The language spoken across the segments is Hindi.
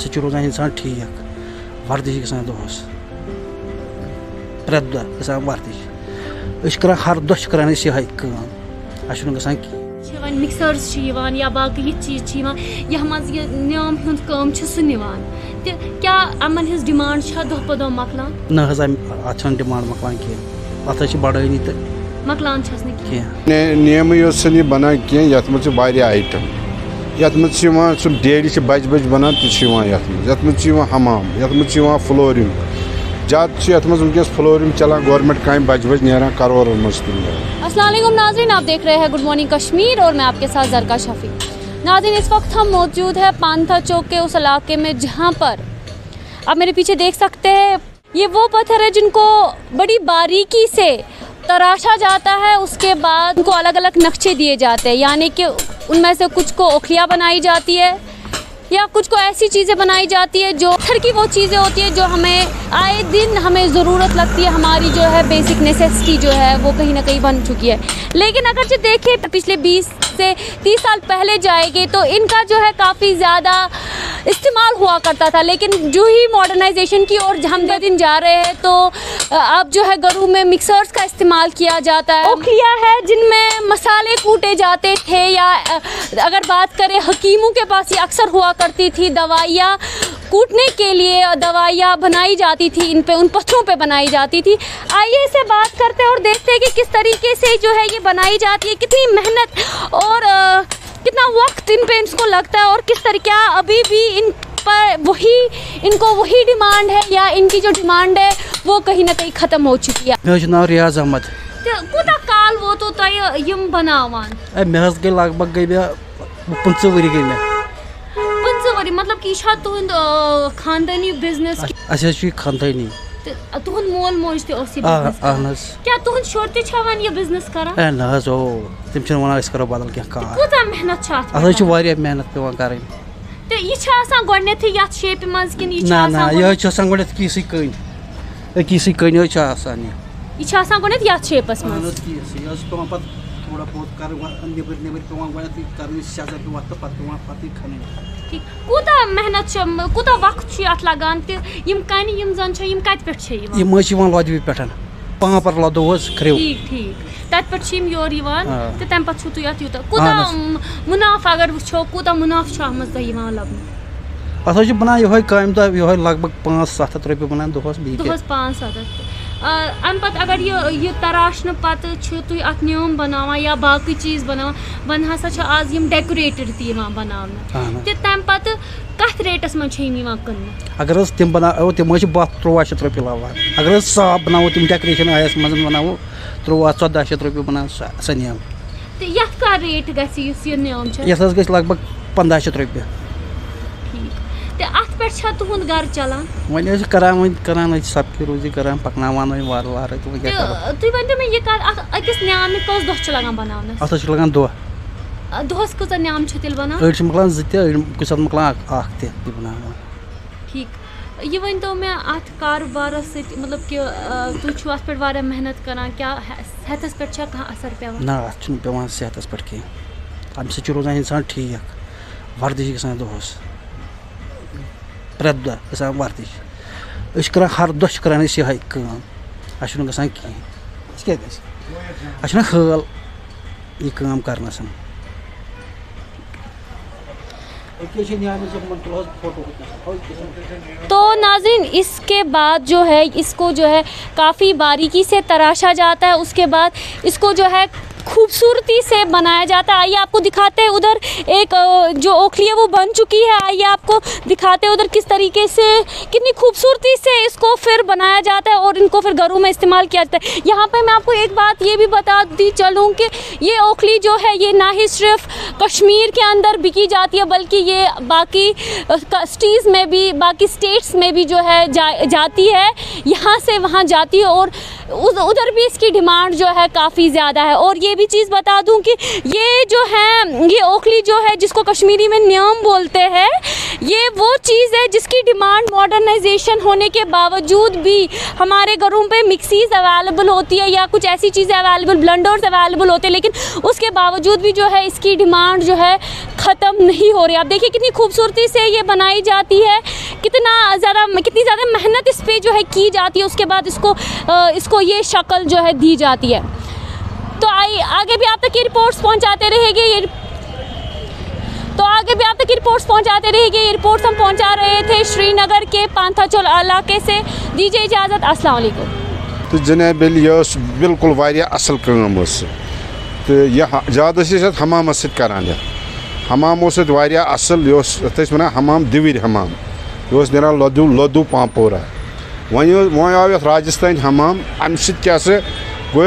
सह रोजान इंसान ठीक वर्दिश दोहस प्रत गसान वर्दिश कर हर दह की। वन मिक्सर्स या बाकी चीज़ यह नाम हूँ कम निवान। तो क्या अमन हज डिमांड दह प दह मकलान? ना अत डिमांड मकलान कह बढ़ानी तो मकलान नियम बना कह ये मज आइटम। ये सह डेरी बज बज बनान तो हमाम ये फ्लोरिंग ज़्यादा ये फ्लोरिंग चलान गवर्नमेंट काम बज बज ना मज असलम नाजरीन आप देख रहे हैं गुड मॉर्निंग कश्मीर और मैं आपके साथ जरका शफी नाजरीन इस वक्त हम मौजूद है पानथा चौक के उस इलाके में जहाँ पर आप मेरे पीछे देख सकते हैं ये वो पत्थर है जिनको बड़ी बारीकी से तराशा जाता है, उसके बाद उनको अलग अलग नक्शे दिए जाते हैं। यानी कि उनमें से कुछ को ओखलियाँ बनाई जाती है, या कुछ को ऐसी चीज़ें बनाई जाती है जो पत्थर की वो चीज़ें होती है जो हमें आए दिन हमें ज़रूरत लगती है। हमारी जो है बेसिक नेसेसिटी जो है वो कहीं ना कहीं बन चुकी है। लेकिन अगर जो देखें पिछले 20 से 30 साल पहले जाएँगे तो इनका जो है काफ़ी ज़्यादा इस्तेमाल हुआ करता था, लेकिन जो ही मॉडर्नाइजेशन की ओर हम दिन जा रहे हैं तो अब जो है घरों में मिक्सर्स का इस्तेमाल किया जाता है। ओखलियाँ है जिनमें मसाले कूटे जाते थे या अगर बात करें हकीमों के पास, ये अक्सर हुआ करती थी दवाइयाँ कूटने के लिए दवाइयाँ बनाई जाती थी, इन पे, उन पत्थरों पे बनाई जाती थी। आइए इसे बात करते हैं और देखते हैं कि किस तरीके से जो है ये बनाई जाती है, कितनी मेहनत और कितना वक्त इन पे इनको लगता है और किस तरीके अभी भी इन पर वही इनको वही डिमांड है या इनकी जो डिमांड है वो कहीं ना कहीं ख़त्म हो चुकी है? मे रियाज अहमद। कूता काल वो तो तुम बनावान मे गई लगभग गई पंच वरी गई मे। पंच वरी मतलब कि तुंद खानदानी बिज़नेस अस खानदानी। तुहद मोल मोज क्या तुहद शोर तवन यह बिज़नेस करान ना ओ तम वन करो बदल क्या कार कूता मेहनत अत मेहनत पे कर तो यह गोडनथ यथ शेप मज कि ना ना यह गोडनथ किसी कन किसी कन यह गोडनथ यथ शेपस मज थोड़ा बहुत कर निबर निबर पेवान गोडनथ कर सजर पे वत पत पत खन। ठीक। कूता मेहनत कूता वक्त अत लगान तो यम कन यम जन यम कत पे यम लदवी पे पापर लदो खरिव ठीक ठीक। तत पे योर तो तम पे तुम ये यूत कूता मुनाफा अगर वो कूता मुनाफा अत लबन। अत बनान ये कम दह ये लगभग पाँच सत्त हथ रोपये बनान दोहस दोहस पाँच सत्त हथ अम पत अगर यह यह तराशने पत तुम अत न्योम बनावान या बाकी चीज़ बनावान वन हसा आज यम डेकोरेटेड तो तम पत कत रेटस मज कन अगर तम बना तम बह शत रोपये लावान अगर साफ़ तम डेकोरेशन आयस मज चौदह शत रोपये रेट गम पंद्रह शत रोपये अत पे तुंद गर चलान। वन करान करान सबकी रोजी करान पकनावान वार वार तुम वन मे यह अकिस न्यान कस दह लगान बनाने अत लगान दह दोहस कूत न्याम तेल बनान अड़ मकलान जत मकलान अख तह बनान ठीक। ये वन तो मे अत कारोबार मतलब कि तुम अत पे मेहनत करान क्या सेहतस पे कह असर पे ना अत पे सेहतस पे कह अम सह रोजान इंसान ठीक वर्दिश गसान दोहस प्रत दह गसान वर्दिश कर हर दह करान यह कम अस गसान कहें क्या अस हल यह कम करनस तो नाजिन इसके बाद जो है इसको जो है काफ़ी बारीकी से तराशा जाता है। उसके बाद इसको जो है खूबसूरती से बनाया जाता है। आइए आपको दिखाते हैं उधर एक जो ओखली है वो बन चुकी है। आइए आपको दिखाते हैं उधर किस तरीके से कितनी खूबसूरती से इसको फिर बनाया जाता है और इनको फिर घरों में इस्तेमाल किया जाता है। यहाँ पर मैं आपको एक बात ये भी बता दी चलूँ कि ये ओखली जो है ये ना ही सिर्फ़ कश्मीर के अंदर बिकी जाती है बल्कि ये बाकी कस्टीज़ में भी बाकी स्टेट्स में भी जो है जा, जाती है। यहाँ से वहाँ जाती है और उधर भी इसकी डिमांड जो है काफ़ी ज़्यादा है। और ये भी चीज़ बता दूँ कि ये जो है, ये ओखली जो है, जिसको कश्मीरी में न्यम बोलते हैं, ये वो चीज़ है जिसकी डिमांड मॉडर्नाइजेशन होने के बावजूद भी हमारे घरों पे मिक्सीज अवेलेबल होती है या कुछ ऐसी चीज़ें अवेलेबल, ब्लेंडर्स अवेलेबल होते हैं, लेकिन उसके बावजूद भी जो है इसकी डिमांड जो है ख़त्म नहीं हो रही। आप देखिए कितनी खूबसूरती से ये बनाई जाती है। कितना ज़्यादा, कितनी ज़्यादा मेहनत इस पर जो है की जाती है, उसके बाद इसको इसको ये शक्ल जो है दी जाती है। तो आइए, आगे भी आप तक ये रिपोर्ट्स पहुंचाते रहेंगे, ये तो आगे भी आप तक रिपोर्ट्स पहुंचाते रहेंगे, ये रिपोर्ट्स हम पहुँचा रहे थे श्रीनगर के पांथाचोल इलाके से। दीजिए इजाज़त, अस्सलाम तो जनाब यह बिल्कुल वारिया असल काम तो यह, ज़्यादा हमाम सरान हमाम असल, ये वन हमाम दिविर हमाम। यह नान लदू लदू पापोरा वन वो आव राजस्थान हमाम अम क्या गो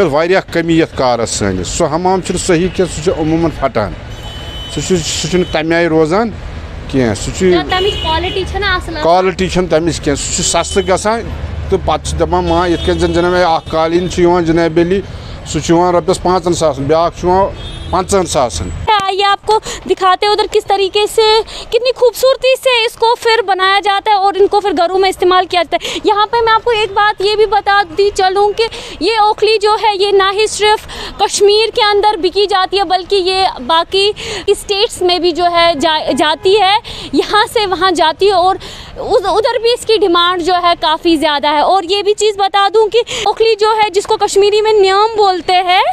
कमी ये कारस सह हमाम सही क्या सह अमूमन फटान सह तमें रोजान कह क्वालिटी तमिस कह सस्त ग तो पे दपान मा ये जनाब कालीन जनाब अली सह रपस पाँचन सासन ब्या पाँचन सासन आइए आपको दिखाते हैं उधर किस तरीके से कितनी खूबसूरती से इसको फिर बनाया जाता है और इनको फिर घरों में इस्तेमाल किया जाता है। यहाँ पर मैं आपको एक बात ये भी बता दी चलूँ कि ये ओखली जो है ये ना ही सिर्फ़ कश्मीर के अंदर बिकी जाती है बल्कि ये बाकी स्टेट्स में भी जो है जा, जाती है यहाँ से वहाँ जाती है और उधर भी इसकी डिमांड जो है काफ़ी ज़्यादा है। और ये भी चीज़ बता दूँ कि ओखली जो है जिसको कश्मीरी में न्यम बोलते हैं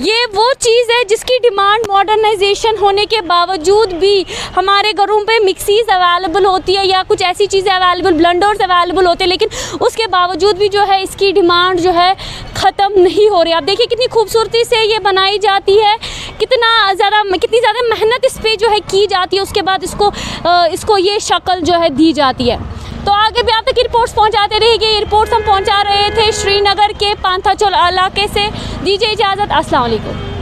ये वो चीज़ है जिसकी डिमांड मॉडर्नाइजेशन होने के बावजूद भी हमारे घरों पे मिक्सीज अवेलेबल होती है या कुछ ऐसी चीज़ें अवेलेबल ब्लेंडर्स अवेलेबल होते हैं, लेकिन उसके बावजूद भी जो है इसकी डिमांड जो है ख़त्म नहीं हो रही। आप देखिए कितनी खूबसूरती से ये बनाई जाती है, कितना ज़्यादा कितनी ज़्यादा मेहनत इस पर जो है की जाती है, उसके बाद इसको इसको ये शक्ल जो है दी जाती है। तो आगे भी आप तक रिपोर्ट्स पहुंचाते रहेंगे ये रिपोर्ट्स हम पहुँचा रहे थे श्रीनगर के पांथाचोल इलाके से। दीजिए इजाज़त, अस्सलाम वालेकुम।